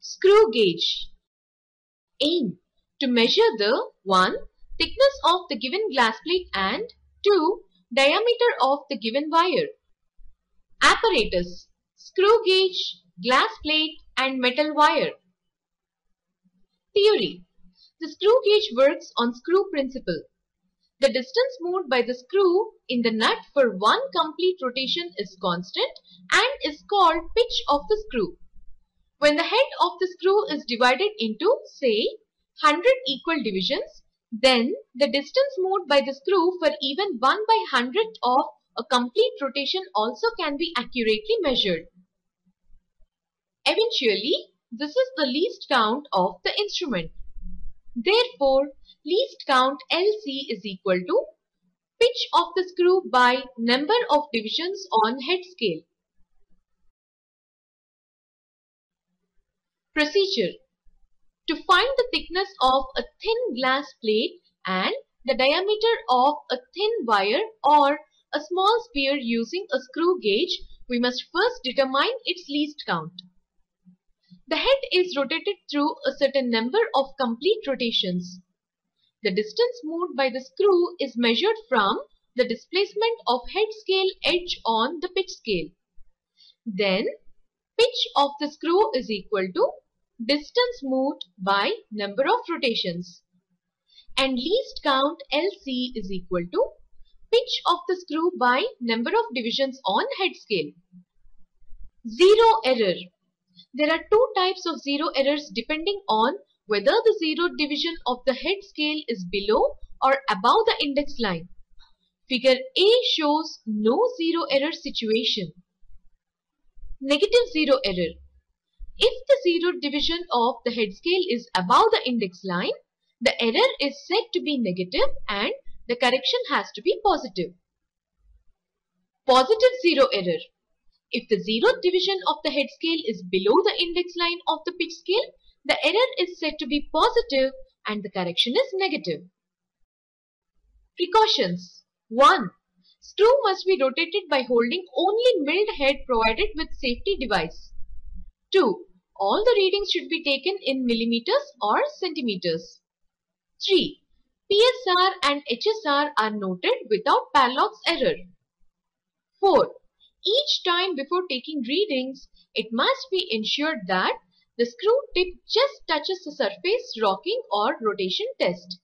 Screw gauge. Aim to measure the 1. Thickness of the given glass plate and 2. Diameter of the given wire. Apparatus Screw gauge, glass plate and metal wire. Theory The screw gauge works on screw principle. The distance moved by the screw in the nut for one complete rotation is constant and is called pitch of the screw. When the head of the screw is divided into, say, 100 equal divisions, then the distance moved by the screw for even 1 by 100 of a complete rotation also can be accurately measured. Eventually, this is the least count of the instrument. Therefore, least count LC is equal to pitch of the screw by number of divisions on head scale. Procedure To find the thickness of a thin glass plate and the diameter of a thin wire or a small sphere using a screw gauge, we must first determine its least count. The head is rotated through a certain number of complete rotations. The distance moved by the screw is measured from the displacement of head scale edge on the pitch scale. Then, pitch of the screw is equal to distance moved by number of rotations. And least count LC is equal to pitch of the screw by number of divisions on head scale. Zero error. There are two types of zero errors depending on whether the zero division of the head scale is below or above the index line. Figure A shows no zero error situation. Negative zero error. If the zero division of the head scale is above the index line, the error is said to be negative and the correction has to be positive. Positive zero error. If the zero division of the head scale is below the index line of the pitch scale, the error is said to be positive and the correction is negative. Precautions 1. Screw must be rotated by holding only milled head provided with safety device. 2. All the readings should be taken in millimeters or centimeters. 3. PSR and HSR are noted without parallax error. 4. Each time before taking readings, it must be ensured that the screw tip just touches the surface rocking or rotation test.